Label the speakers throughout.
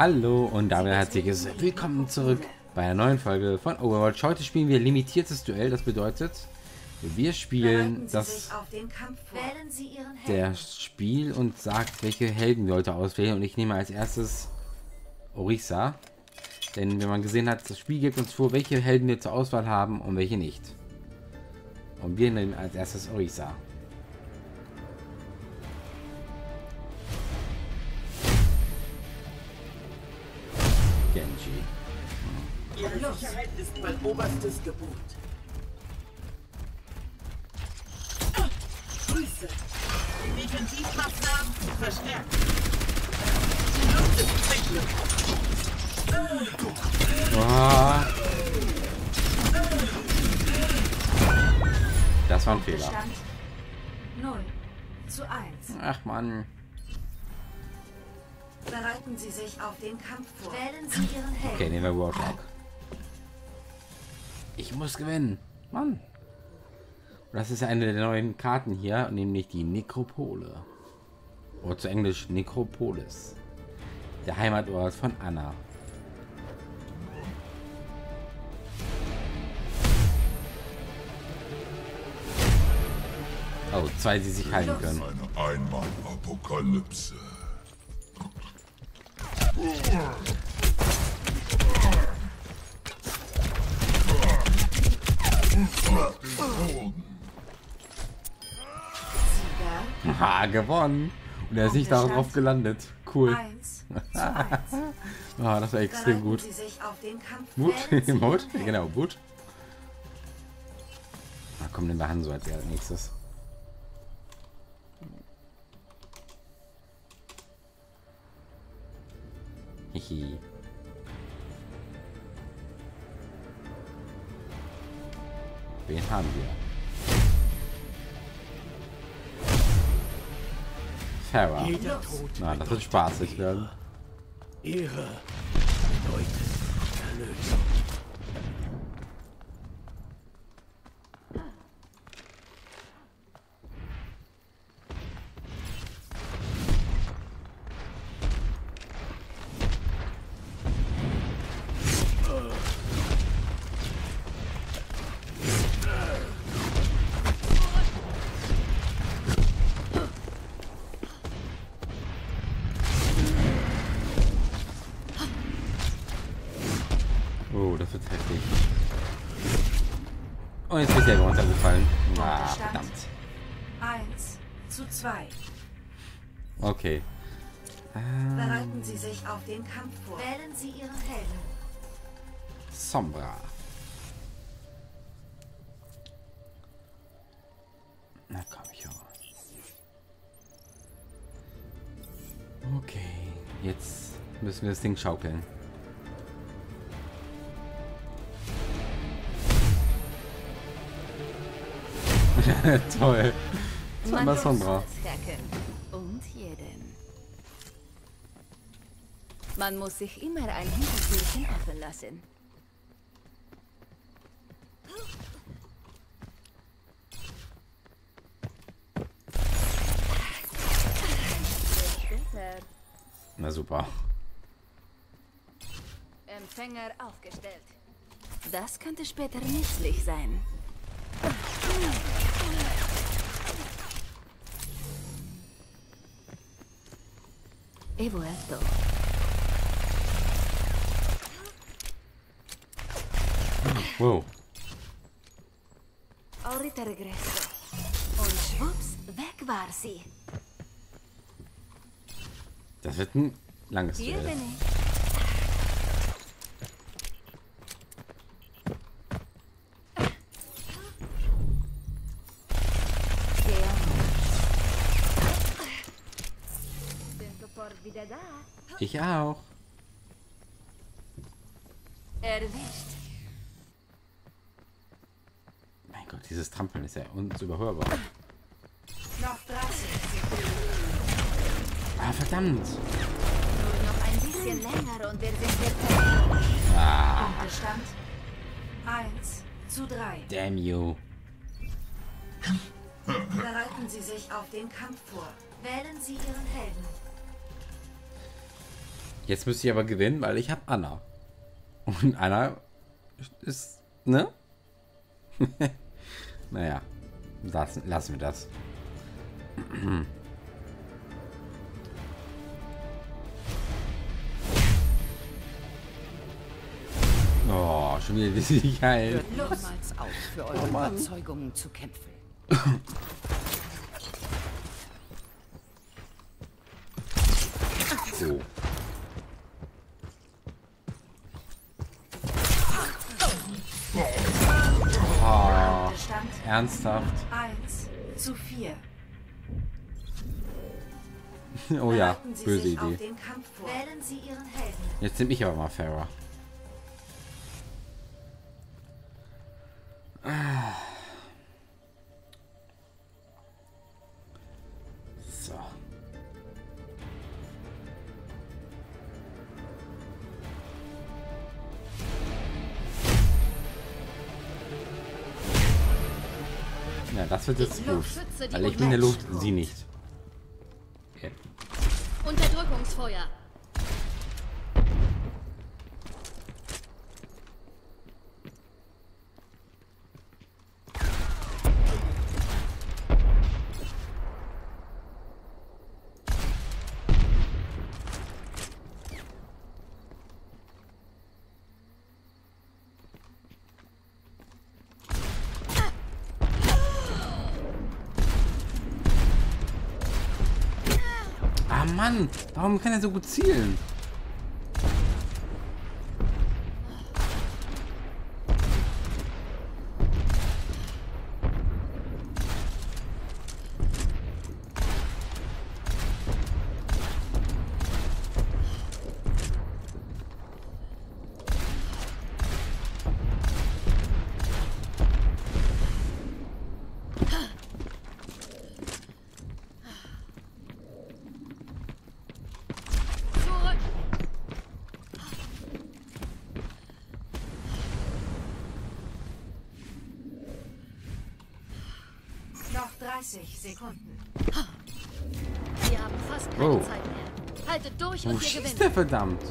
Speaker 1: Hallo und damit herzliches Willkommen zurück bei einer neuen Folge von Overwatch. Heute spielen wir limitiertes Duell, das bedeutet, wir spielen das der Spiel und sagt, welche Helden wir heute auswählen und ich nehme als erstes Orisa. Denn wenn man gesehen hat, das Spiel gibt uns vor, welche Helden wir zur Auswahl haben und welche nicht. Und wir nehmen als erstes Orisa.
Speaker 2: Ihre Sicherheit ist mein oberstes Gebot. Grüße. Defensivmaßnahmen verstärkt. Die Luft ist Zyklus.
Speaker 1: Oh. Das war ein Fehler.
Speaker 3: Stand 0 zu 1.
Speaker 1: Ach man.
Speaker 3: Bereiten Sie sich auf den Kampf vor. Wählen Sie Ihren Helden.
Speaker 1: Okay, nehmen wir Warlock. Ich muss gewinnen. Mann. Und das ist eine der neuen Karten hier, nämlich die Nekropole. Oder zu Englisch Nekropolis. Der Heimatort von Anna. Oh, zwei, die sich heilen können.
Speaker 4: Eine Einmal-Apokalypse. Auf den Boden.
Speaker 3: Sieger
Speaker 1: Ha, gewonnen. Und er ist nicht darauf gelandet. Cool.
Speaker 3: 1 zu 1.
Speaker 1: Ah, das war extrem gut. Mut, Mut, genau, Mut. Na komm, nehmen wir Hanso als nächstes. Hihi. Wen haben wir?
Speaker 2: Tod
Speaker 1: Na, das wird spaßig werden.
Speaker 2: Ehre bedeutet Erlösung.
Speaker 1: Und jetzt ist er runtergefallen. Ah, verdammt.
Speaker 3: 1 zu 2.
Speaker 1: Okay.
Speaker 3: Bereiten Sie sich auf den Kampf vor. Wählen Sie Ihren Helden.
Speaker 1: Sombra. Na komm, ich auch. Okay, jetzt müssen wir das Ding schaukeln. Toll. Zweimal Sombra.
Speaker 5: Und jeden. Man muss sich immer ein Hintertürchen offen lassen.
Speaker 1: Na super.
Speaker 5: Empfänger aufgestellt. Das könnte später nützlich sein. He vuelto.
Speaker 1: Wow.
Speaker 5: Ahorita regreso. Und schwupps, weg war sie.
Speaker 1: Das wird ein langes
Speaker 5: Hier
Speaker 1: Duell.
Speaker 5: bin ich.
Speaker 1: Ich auch.
Speaker 5: Erwischt.
Speaker 1: Mein Gott, dieses Trampeln ist ja unüberhörbar.
Speaker 3: Noch 30 Sekunden.
Speaker 1: Ah, verdammt.
Speaker 5: Nur noch ein bisschen länger und wir sind jetzt.
Speaker 1: Ah,
Speaker 3: Bestand 1 zu 3.
Speaker 1: damn you.
Speaker 3: Bereiten Sie sich auf den Kampf vor. Wählen Sie Ihren Helden.
Speaker 1: Jetzt müsste ich aber gewinnen, weil ich habe Anna. Und Anna ist, ne? naja, lassen, lassen wir das. Oh, schon wieder die Sicherheit.
Speaker 5: Niemals auf, für eure Überzeugungen zu kämpfen.
Speaker 1: So. Ernsthaft?
Speaker 3: 1 zu 4.
Speaker 1: Oh ja, böse Idee.
Speaker 3: den Kampf vor. Wählen Sie Ihren Helden.
Speaker 1: Jetzt nehme ich aber mal Farah. Gut.
Speaker 5: Schütze die
Speaker 1: Weil ich bin in der Luft, sie nicht. Okay.
Speaker 5: Unterdrückungsfeuer.
Speaker 1: Mann, warum kann er so gut zielen?
Speaker 5: Zurück.
Speaker 3: Noch 30 Sekunden.
Speaker 5: Wir haben fast keine
Speaker 1: Oh.
Speaker 5: Zeit mehr. Haltet durch
Speaker 1: Wo
Speaker 5: und ihr gewinnt.
Speaker 1: der verdammt?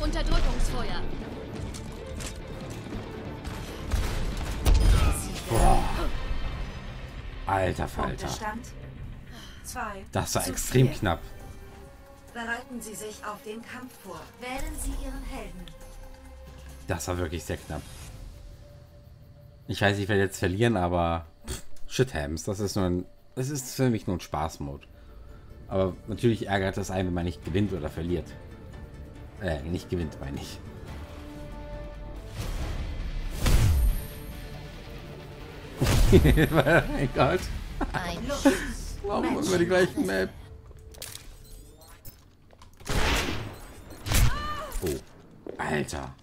Speaker 5: Unterdrückungsfeuer.
Speaker 1: Alter Falter.
Speaker 3: Punktestand 2
Speaker 1: Das war extrem
Speaker 3: 4.
Speaker 1: knapp.
Speaker 3: Bereiten Sie sich auf den Kampf vor. Wählen Sie Ihren Helden.
Speaker 1: Das war wirklich sehr knapp. Ich weiß, ich werde jetzt verlieren, aber pff, shit hams. Das ist nur ein, das ist für mich nur ein Spaßmod. Aber natürlich ärgert das einen, wenn man nicht gewinnt oder verliert. Äh, nicht gewinnt, meine ich. mein Gott. Warum haben wir die gleichen Map? Oh. Alter.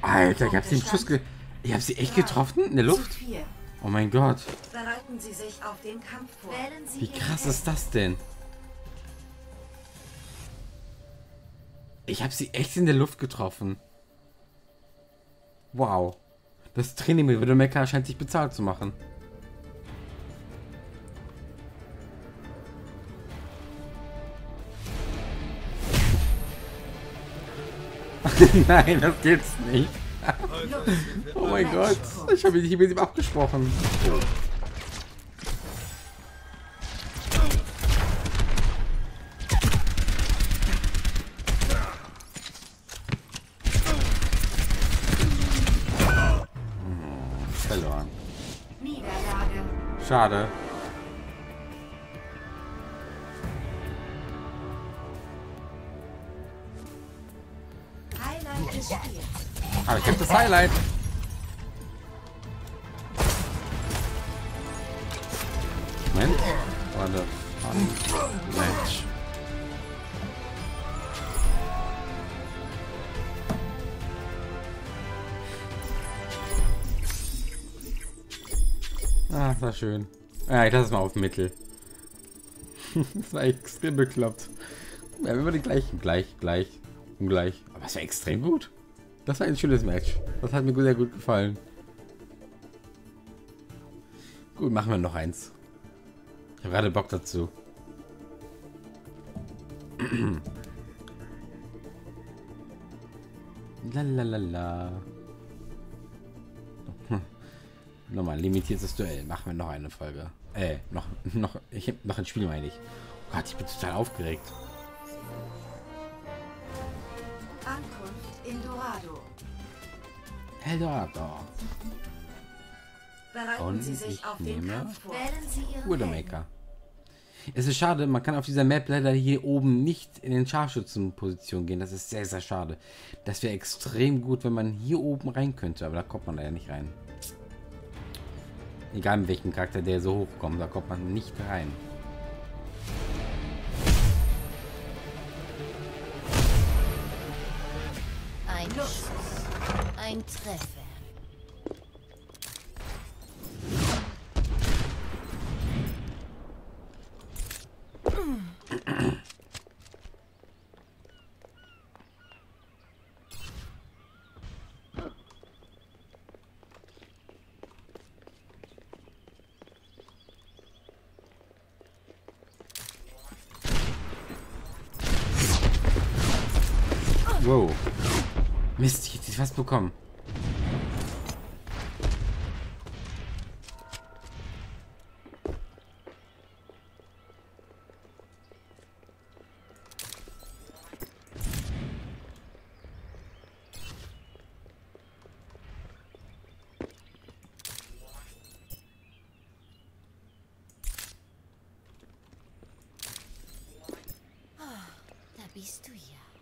Speaker 1: Alter, ich hab sie Schuss ge... Ich hab sie echt getroffen? In der Luft?
Speaker 3: 4.
Speaker 1: Oh mein Gott.
Speaker 3: Bereiten Sie sich auf den Kampf vor. Wählen Sie
Speaker 1: Wie krass ist das denn? Ich habe sie echt in der Luft getroffen. Wow. Das Training mit Widowmaker scheint sich bezahlt zu machen. Nein, das geht's nicht. oh mein Gott. Ich habe mich mit ihm abgesprochen. Schade. Aber ich habe das Highlight. Schön. Ja, ich lasse es mal auf Mittel. das war extrem bekloppt. Wir haben immer die gleichen. Gleich, gleich gleich. Aber es war extrem gut. Das war ein schönes Match. Das hat mir sehr gut gefallen. Gut, machen wir noch eins. Ich habe gerade Bock dazu. Lalalala. Hm. Nochmal, limitiertes Duell. Machen wir noch eine Folge. Äh, noch, noch, ich hab noch ein Spiel, meine ich. Oh Gott, ich bin total aufgeregt.
Speaker 3: Ankunft in Dorado.
Speaker 1: Eldorado.
Speaker 3: Bereiten
Speaker 1: Und
Speaker 3: Sie sich
Speaker 1: ich
Speaker 3: auf den
Speaker 1: nehme
Speaker 3: Kampf vor.
Speaker 1: Widowmaker. Es ist schade, man kann auf dieser Map leider hier oben nicht in den Scharfschützenposition gehen. Das ist sehr, sehr schade. Das wäre extrem gut, wenn man hier oben rein könnte, aber da kommt man leider nicht rein. Egal mit welchem Charakter der so hochkommt, da kommt man nicht rein.
Speaker 5: Ein Schuss. Ein Treffer.
Speaker 1: Wow. Mist, ich hätte sie fast bekommen.
Speaker 5: Da bist du ja.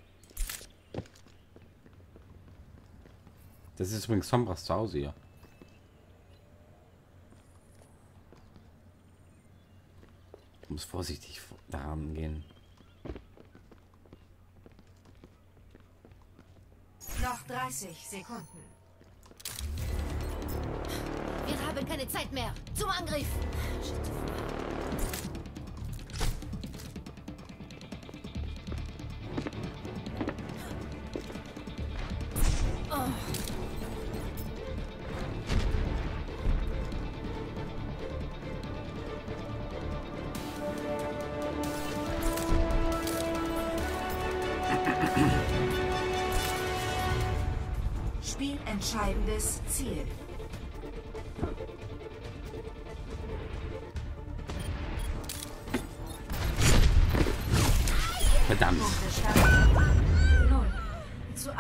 Speaker 1: Das ist übrigens Sombras zu Hause hier. Ich muss vorsichtig daran gehen.
Speaker 3: Noch 30 Sekunden.
Speaker 5: Wir haben keine Zeit mehr. Zum Angriff.
Speaker 3: Spielentscheidendes Ziel.
Speaker 1: Verdammt.
Speaker 3: Punktestand 0 zu 1.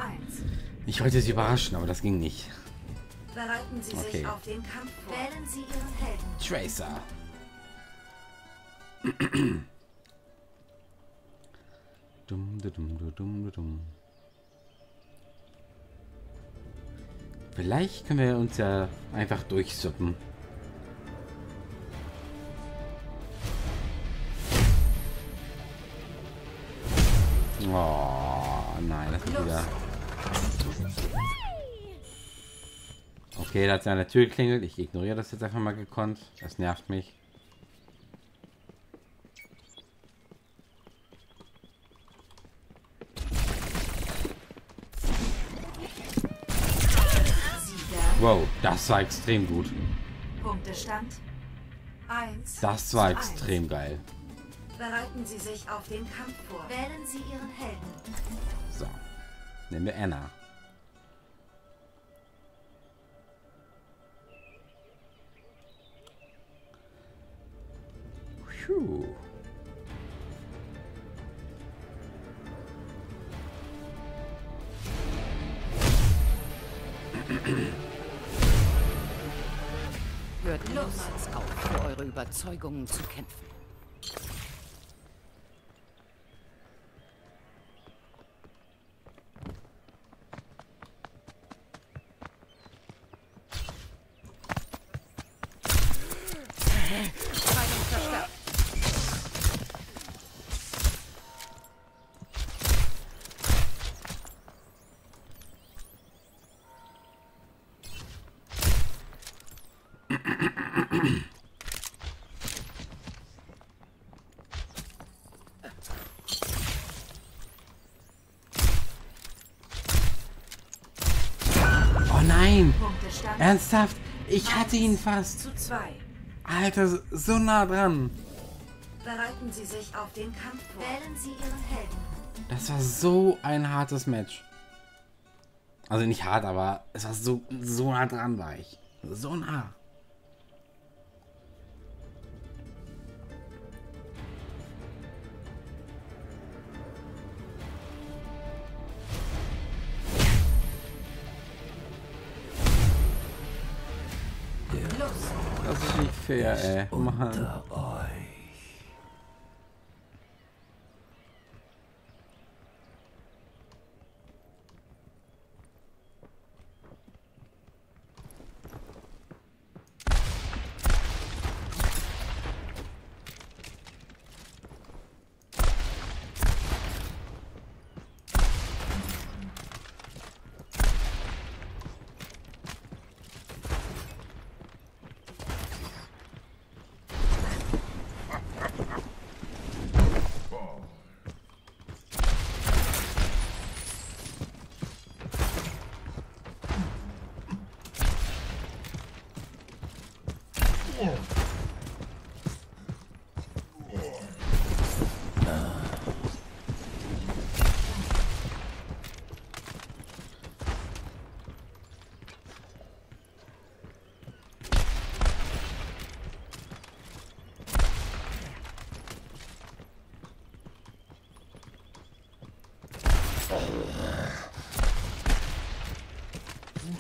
Speaker 1: Ich wollte sie überraschen, aber das ging nicht.
Speaker 3: Bereiten Sie
Speaker 1: Okay.
Speaker 3: sich auf den Kampf vor. Wählen Sie Ihren Helden.
Speaker 1: Tracer. Dum, du, dum, du, dum, du, dum. Vielleicht können wir uns ja einfach durchsuppen. Oh, nein, das ist wieder. Okay, da hat sie an der Tür geklingelt. Ich ignoriere das jetzt einfach mal gekonnt. Das nervt mich.
Speaker 3: Sieger.
Speaker 1: Wow, das war extrem gut.
Speaker 3: Punktestand 1.
Speaker 1: Das war
Speaker 3: zu 1.
Speaker 1: extrem geil.
Speaker 3: Bereiten Sie sich auf den Kampf vor. Wählen Sie Ihren Helden.
Speaker 1: So. Nehmen wir Anna. Puh.
Speaker 6: Überzeugungen zu kämpfen. Teilung verstärkt.
Speaker 1: Oh nein!
Speaker 3: Punktestand
Speaker 1: Ernsthaft? Ich hatte ihn fast.
Speaker 3: zu zwei.
Speaker 1: Alter, so nah dran.
Speaker 3: Bereiten Sie sich auf den Kampf vor. Wählen Sie Ihren Helden.
Speaker 1: Das war so ein hartes Match. Also nicht hart, aber es war so, so nah dran war ich. So nah. Das ist nicht fair, ey. Mann.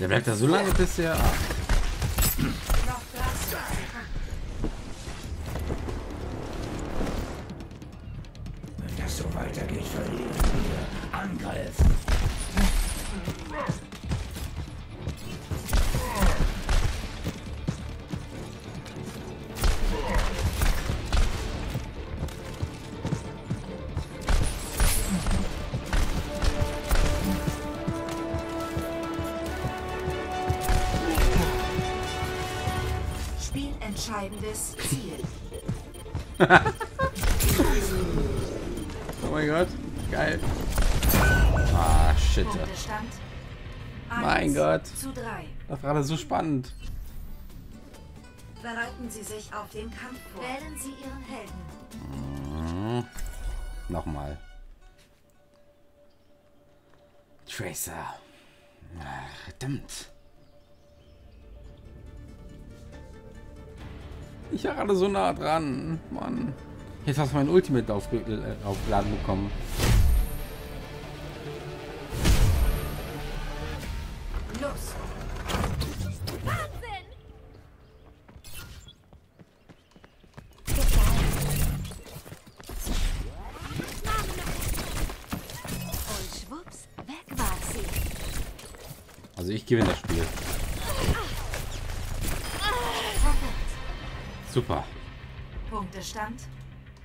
Speaker 1: Der bleibt da so lange, bis er... Ah,
Speaker 3: Spielentscheidendes Ziel.
Speaker 1: oh mein Gott. Geil. Ah, shit. Mein Gott.
Speaker 3: Zu 3.
Speaker 1: Das war gerade so spannend.
Speaker 3: Bereiten Sie sich auf den Kampf vor. Wählen Sie Ihren Helden.
Speaker 1: Mhm. Nochmal. Tracer. Ah, Verdammt. Ich war gerade so nah dran. Mann. Jetzt hast du mein Ultimate aufge äh, aufgeladen bekommen.
Speaker 3: Los.
Speaker 5: Und schwupps, weg war sie.
Speaker 1: Also ich gewinne das Spiel. Super.
Speaker 3: Punktestand.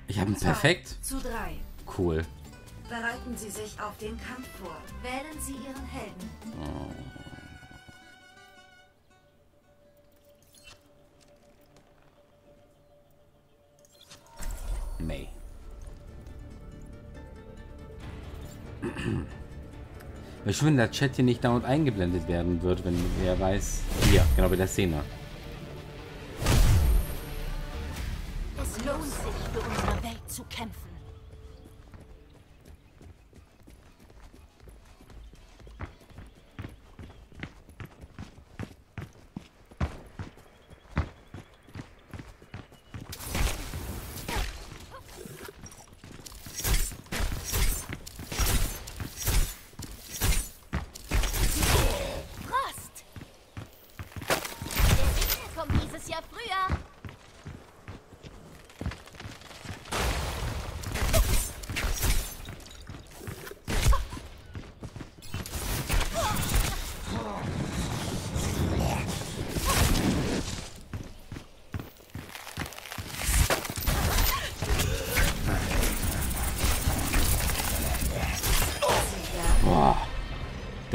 Speaker 1: Ich habe
Speaker 3: zwei
Speaker 1: Perfekt.
Speaker 3: Zu 3.
Speaker 1: Cool.
Speaker 3: Bereiten Sie sich auf den Kampf vor. Wählen Sie Ihren Helden.
Speaker 1: May. Wäre schön, wenn der Chat hier nicht dauernd eingeblendet werden wird, wenn wer weiß. Hier, genau bei der Szene.
Speaker 5: Kämpfen.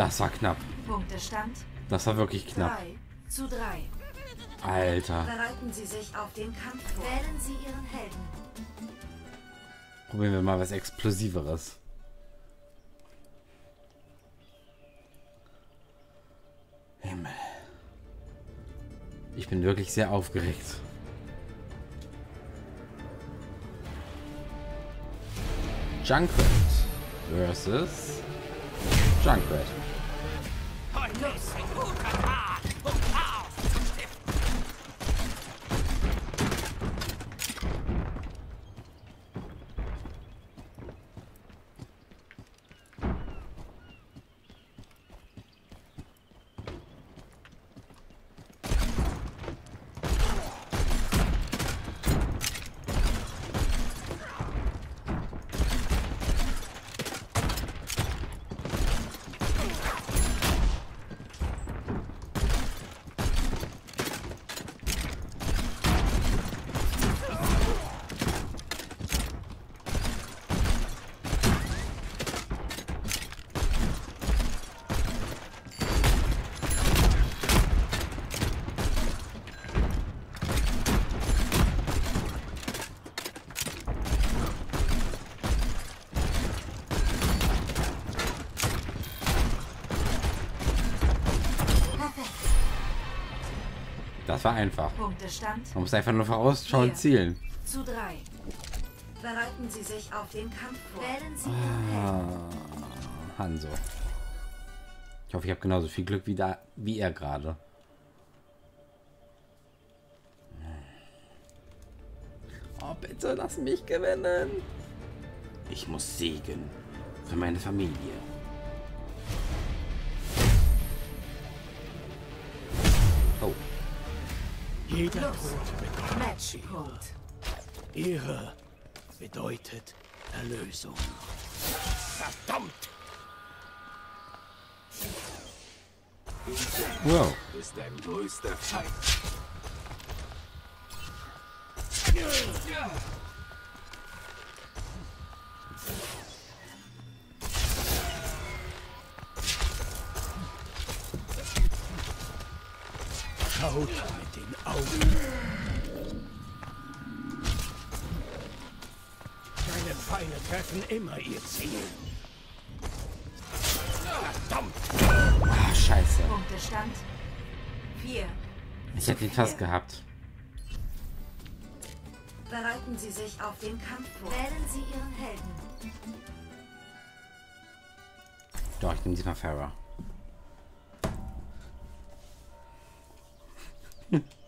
Speaker 1: Das war knapp.
Speaker 3: Punktestand.
Speaker 1: Das war wirklich knapp.
Speaker 3: 3 zu 3.
Speaker 1: Alter.
Speaker 3: Bereiten Sie sich auf den Kampf vor. Wählen Sie Ihren Helden.
Speaker 1: Probieren wir mal was Explosiveres. Himmel. Ich bin wirklich sehr aufgeregt. Junkrat versus Junkrat. Los Das war einfach.
Speaker 3: Punktestand.
Speaker 1: Man muss einfach nur vorausschauen
Speaker 3: Vier.
Speaker 1: zielen.
Speaker 3: Zu drei. Bereiten Sie sich auf den Kampf vor. Wählen Sie.
Speaker 1: Ah, Hanso. Ich hoffe, ich habe genauso viel Glück wie, da, wie er gerade. Oh, bitte lass mich gewinnen. Ich muss siegen. Für meine Familie.
Speaker 7: Jeder Tod bekommt
Speaker 3: Matchpunkt.
Speaker 7: Ehre bedeutet Erlösung. Verdammt!
Speaker 1: Wow.
Speaker 2: Ist dein größter Feind.
Speaker 7: Schaut Augen. Deine Feinde treffen immer ihr Ziel. Verdammt!
Speaker 1: Ah, scheiße.
Speaker 3: Punktestand. Vier.
Speaker 1: Ich hätte ihn fast gehabt.
Speaker 3: Bereiten Sie sich auf den Kampf vor. Wählen Sie Ihren Helden.
Speaker 1: Doch, ich nehme diesmal Farah.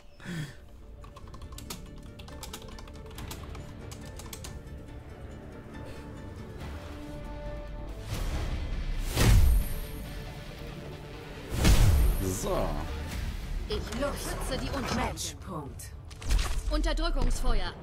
Speaker 5: schütze die Unschuldigen.
Speaker 3: Matchpunkt.
Speaker 5: Unterdrückungsfeuer.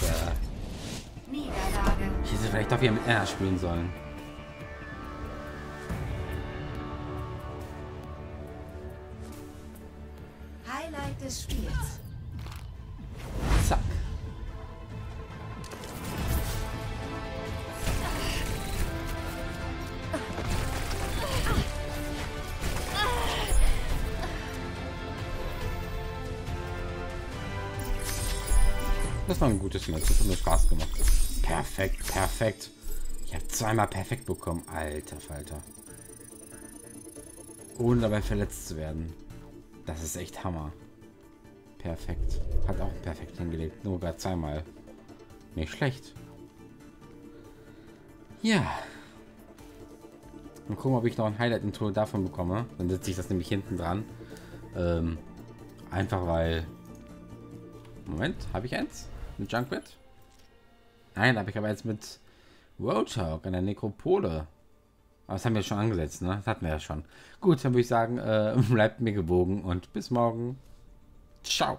Speaker 1: Scheiße.
Speaker 3: Niederlage.
Speaker 1: Ich hätte vielleicht doch wieder mit R spielen sollen. Das war ein gutes Match. Das hat mir Spaß gemacht. Perfekt, perfekt. Ich habe zweimal perfekt bekommen. Alter Falter. Ohne dabei verletzt zu werden. Das ist echt Hammer. Perfekt. Hat auch perfekt hingelegt. Nur gar zweimal. Nicht schlecht. Ja. Mal gucken, ob ich noch ein Highlight-Intro davon bekomme. Dann setze ich das nämlich hinten dran. Ähm, einfach weil... Moment, habe ich eins? Ein Junkrat? Nein, aber ich habe jetzt mit Roadhog an der Nekropole. Aber das haben wir schon angesetzt, ne? Das hatten wir ja schon. Gut, dann würde ich sagen, äh, bleibt mir gewogen und bis morgen. Ciao.